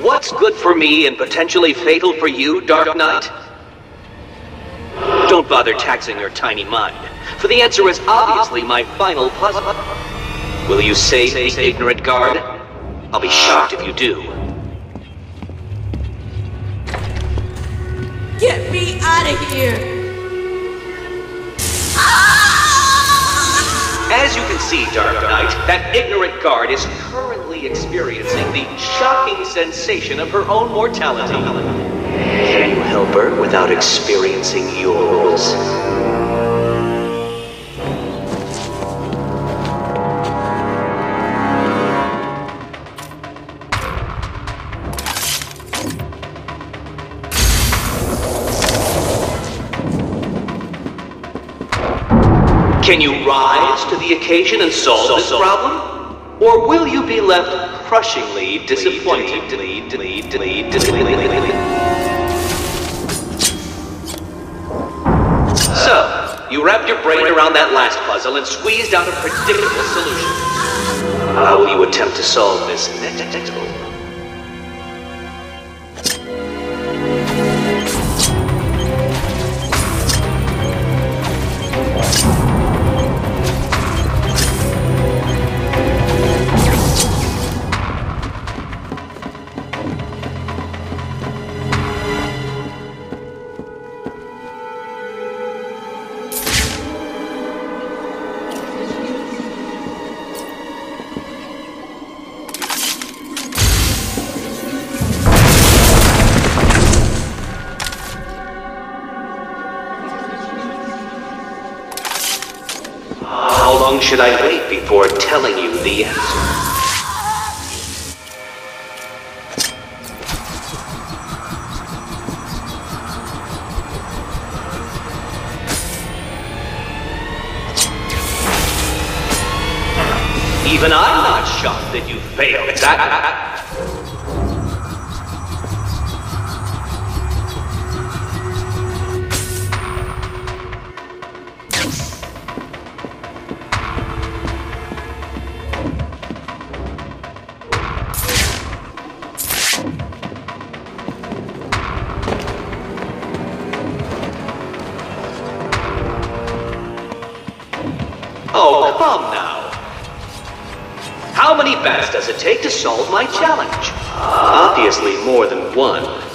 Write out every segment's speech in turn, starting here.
what's good for me and potentially fatal for you, Dark Knight? Don't bother taxing your tiny mind, for the answer is obviously my final puzzle. Will you save the ignorant guard? I'll be shocked if you do. Get me out of here! Ah! As you can see, Dark Knight, that ignorant guard is currently experiencing the shocking sensation of her own mortality. Can you help her without experiencing yours? The occasion and solve this problem? Or will you be left crushingly disappointed? So, you wrapped your brain around that last puzzle and squeezed out a predictable solution. How will you attempt to solve this should I wait before telling you the answer? Even I'm not shocked that you failed. That. How many bats does it take to solve my challenge? Obviously more than one.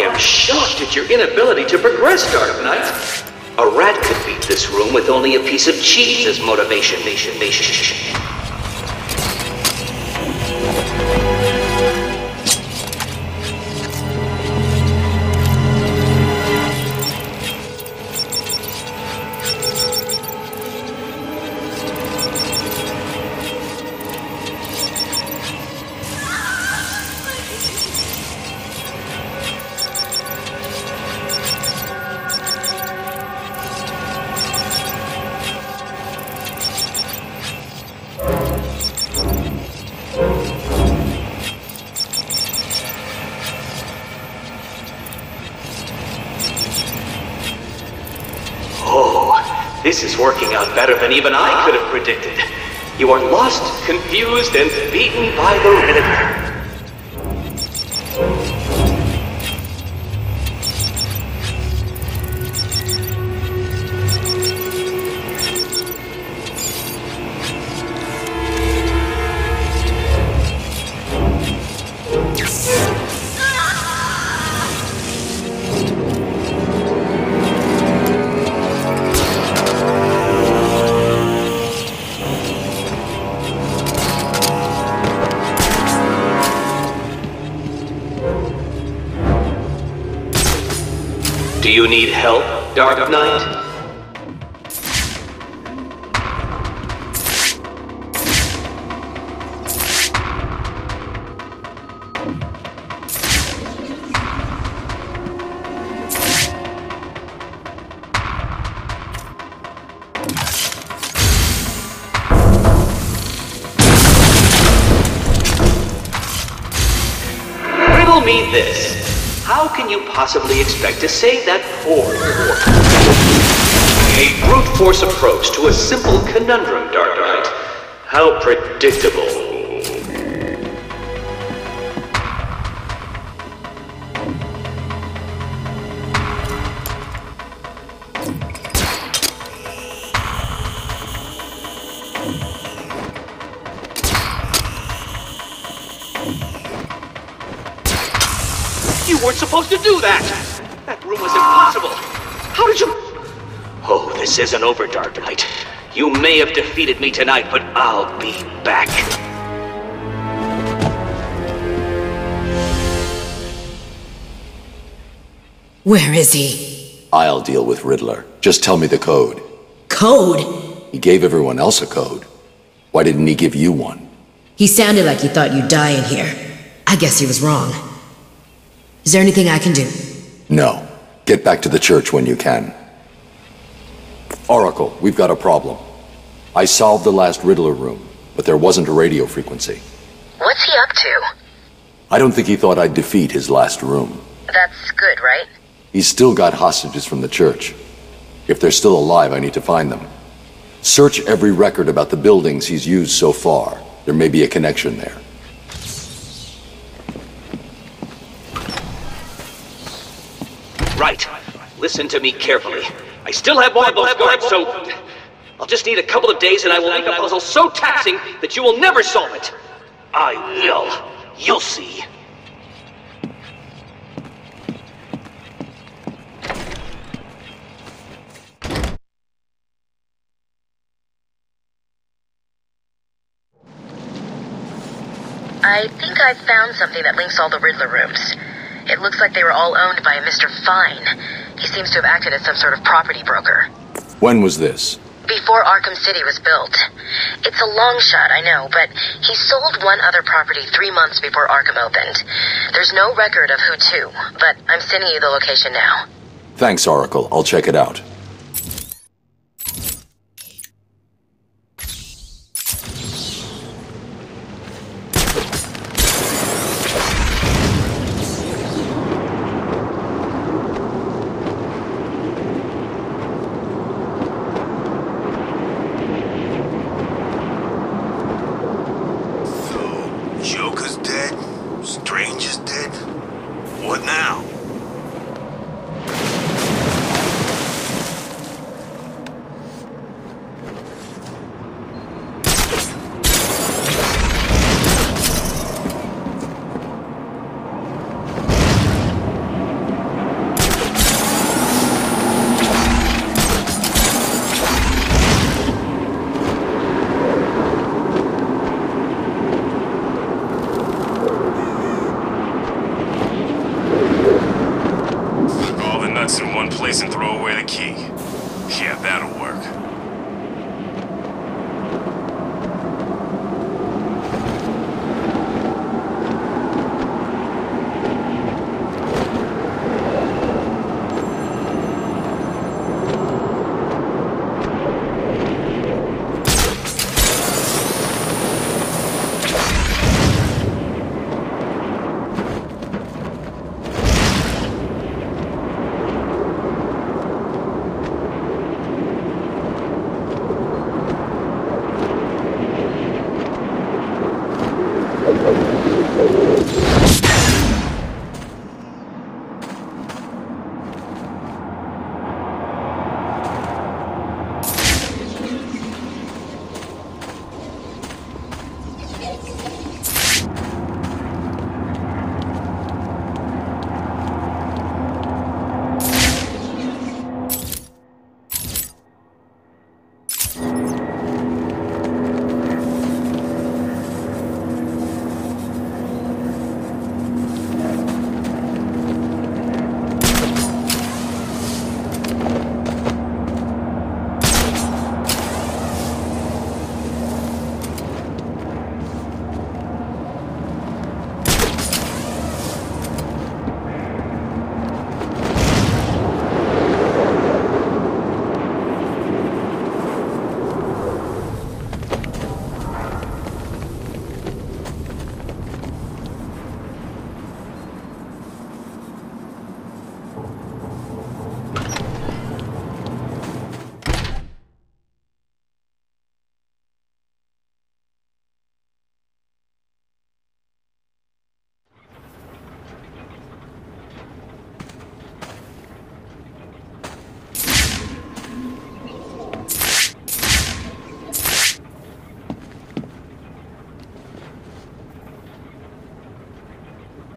Am shocked at your inability to progress, Dark Knight. A rat could beat this room with only a piece of cheese as motivation. Nation, nation. This is working out better than even I could have predicted. You are lost, confused, and beaten by the Riddler. Do you need help, Dark Knight? me this. How can you possibly expect to save that poor... A brute force approach to a simple conundrum, Dark Knight. How predictable. Weren't supposed to do that! That room was impossible! How did you... Oh, this isn't over, Dark Knight. You may have defeated me tonight, but I'll be back. Where is he? I'll deal with Riddler. Just tell me the code. Code? He gave everyone else a code. Why didn't he give you one? He sounded like he thought you'd die in here. I guess he was wrong. Is there anything I can do? No. Get back to the church when you can. Oracle, we've got a problem. I solved the last Riddler room, but there wasn't a radio frequency. What's he up to? I don't think he thought I'd defeat his last room. That's good, right? He's still got hostages from the church. If they're still alive, I need to find them. Search every record about the buildings he's used so far. There may be a connection there. Right. Listen to me carefully. I still have more of those guards, so... I'll just need a couple of days and I will make a puzzle so taxing that you will never solve it. I will. You'll see. I think I've found something that links all the Riddler rooms. It looks like they were all owned by a Mr. Fine. He seems to have acted as some sort of property broker. When was this? Before Arkham City was built. It's a long shot, I know, but he sold one other property three months before Arkham opened. There's no record of who to, but I'm sending you the location now. Thanks, Oracle. I'll check it out. Dead? Strange is dead? What now?